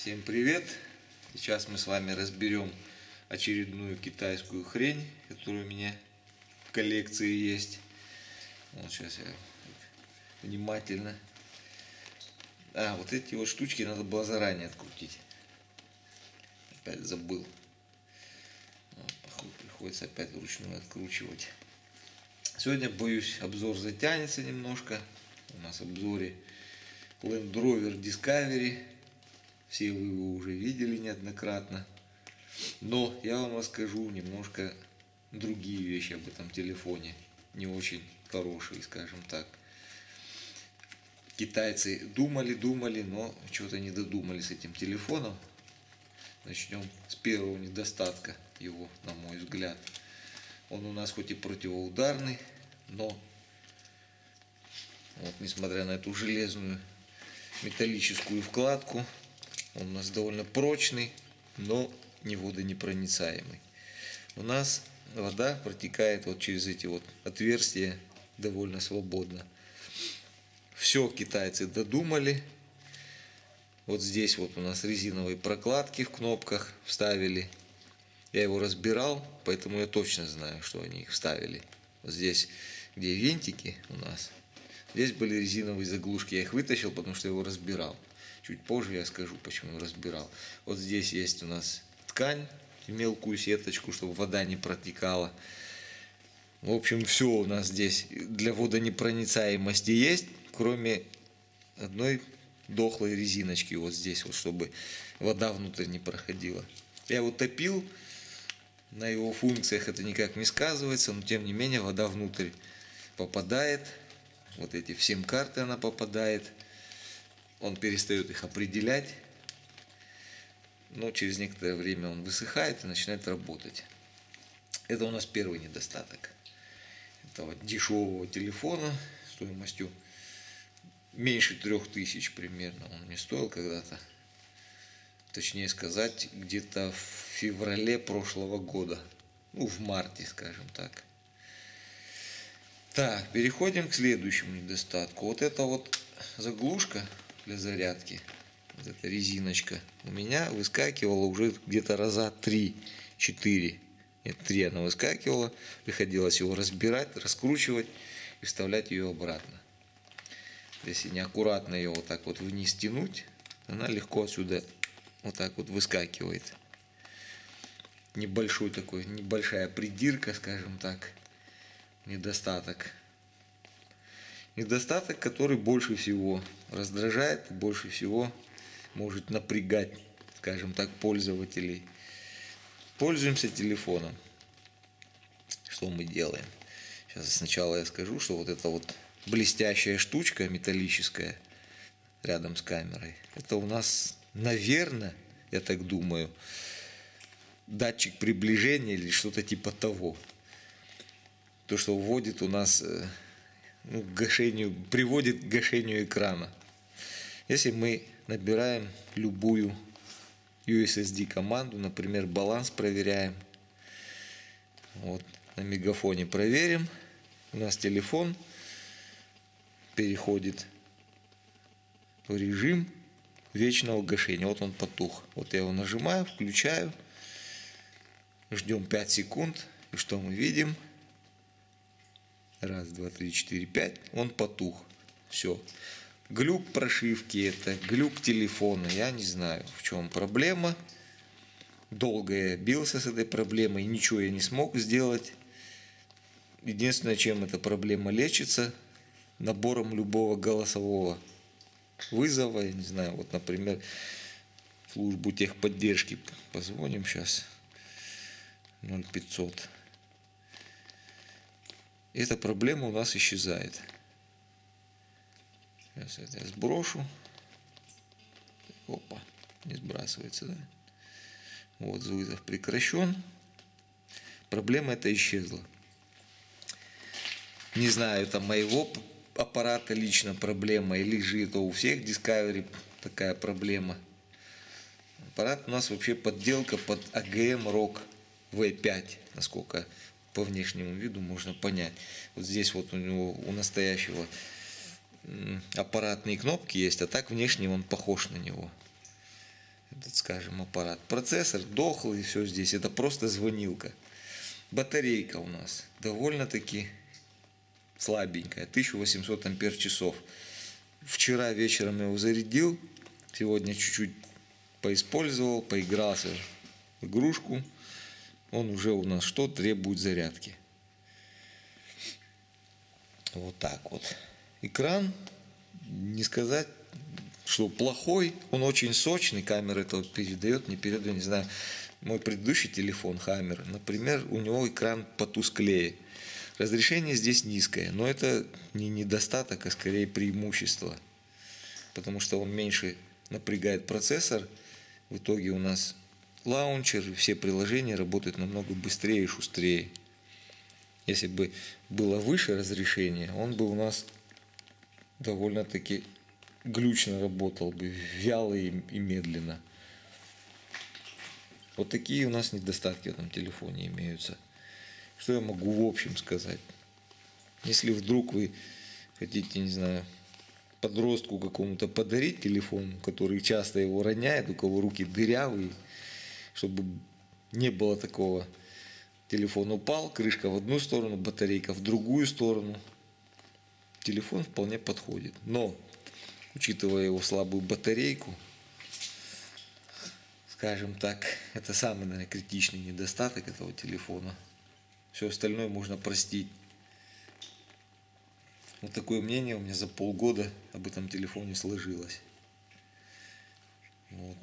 Всем привет! Сейчас мы с вами разберем очередную китайскую хрень, которая у меня в коллекции есть. Вот сейчас я внимательно. А, вот эти вот штучки надо было заранее открутить. Опять забыл. Вот, походу приходится опять вручную откручивать. Сегодня, боюсь, обзор затянется немножко. У нас в обзоре Land Rover Discovery все вы его уже видели неоднократно. Но я вам расскажу немножко другие вещи об этом телефоне. Не очень хорошие, скажем так. Китайцы думали, думали, но что-то не додумали с этим телефоном. Начнем с первого недостатка его, на мой взгляд. Он у нас хоть и противоударный, но вот, несмотря на эту железную металлическую вкладку, он у нас довольно прочный, но не водонепроницаемый. У нас вода протекает вот через эти вот отверстия довольно свободно. Все китайцы додумали. Вот здесь вот у нас резиновые прокладки в кнопках вставили. Я его разбирал, поэтому я точно знаю, что они их вставили. Вот здесь, где винтики у нас, здесь были резиновые заглушки. Я их вытащил, потому что его разбирал. Чуть позже я скажу, почему разбирал. Вот здесь есть у нас ткань, мелкую сеточку, чтобы вода не протекала. В общем, все у нас здесь для водонепроницаемости есть, кроме одной дохлой резиночки вот здесь, вот, чтобы вода внутрь не проходила. Я его топил, на его функциях это никак не сказывается, но тем не менее вода внутрь попадает. Вот эти в сим-карты она попадает он перестает их определять, но через некоторое время он высыхает и начинает работать. Это у нас первый недостаток этого дешевого телефона стоимостью меньше трех тысяч примерно. Он не стоил когда-то, точнее сказать, где-то в феврале прошлого года, ну в марте, скажем так. Так, переходим к следующему недостатку. Вот эта вот заглушка для зарядки. Вот эта резиночка. У меня выскакивала уже где-то раза 3-4. Нет, 3 она выскакивала. Приходилось его разбирать, раскручивать и вставлять ее обратно. Если неаккуратно ее вот так вот вниз тянуть, она легко отсюда вот так вот выскакивает. Небольшой такой, небольшая придирка, скажем так, недостаток Недостаток, который больше всего раздражает, больше всего может напрягать, скажем так, пользователей. Пользуемся телефоном. Что мы делаем? Сейчас сначала я скажу, что вот эта вот блестящая штучка металлическая рядом с камерой, это у нас, наверное, я так думаю, датчик приближения или что-то типа того. То, что вводит у нас э, к гашению, приводит к гашению экрана. Если мы набираем любую USSD команду, например, баланс проверяем, вот на мегафоне проверим, у нас телефон переходит в режим вечного гашения. Вот он потух. Вот я его нажимаю, включаю, ждем 5 секунд, и что мы видим? Раз, два, три, четыре, пять. Он потух. Все. Глюк прошивки это, глюк телефона. Я не знаю, в чем проблема. Долго я бился с этой проблемой, ничего я не смог сделать. Единственное, чем эта проблема лечится, набором любого голосового вызова, я не знаю, вот, например, службу техподдержки позвоним сейчас 0500 эта проблема у нас исчезает. Сейчас это я сброшу. Опа, не сбрасывается, да? Вот, вызов прекращен. Проблема эта исчезла. Не знаю, это моего аппарата лично проблема, или же это у всех Discovery такая проблема. Аппарат у нас вообще подделка под AGM ROG V5, насколько по внешнему виду можно понять. Вот здесь вот у него, у настоящего аппаратные кнопки есть, а так внешне он похож на него. скажем, аппарат. Процессор дохлый, все здесь. Это просто звонилка. Батарейка у нас довольно-таки слабенькая, 1800 ампер часов. Вчера вечером я его зарядил, сегодня чуть-чуть поиспользовал, поигрался в игрушку. Он уже у нас что требует зарядки. Вот так вот. Экран, не сказать, что плохой, он очень сочный, камера это передает, не передает, не знаю. Мой предыдущий телефон Хаммер, например, у него экран потусклее. Разрешение здесь низкое, но это не недостаток, а скорее преимущество, потому что он меньше напрягает процессор. В итоге у нас лаунчер, все приложения работают намного быстрее и шустрее. Если бы было выше разрешение, он бы у нас довольно-таки глючно работал бы, вяло и, и медленно. Вот такие у нас недостатки в этом телефоне имеются. Что я могу в общем сказать? Если вдруг вы хотите, не знаю, подростку какому-то подарить телефон, который часто его роняет, у кого руки дырявые, чтобы не было такого. Телефон упал, крышка в одну сторону, батарейка в другую сторону. Телефон вполне подходит. Но учитывая его слабую батарейку, скажем так, это самый, наверное, критичный недостаток этого телефона. Все остальное можно простить. Вот такое мнение у меня за полгода об этом телефоне сложилось. Вот.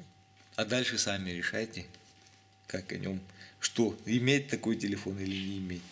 А дальше сами решайте, как о нем, что, иметь такой телефон или не иметь.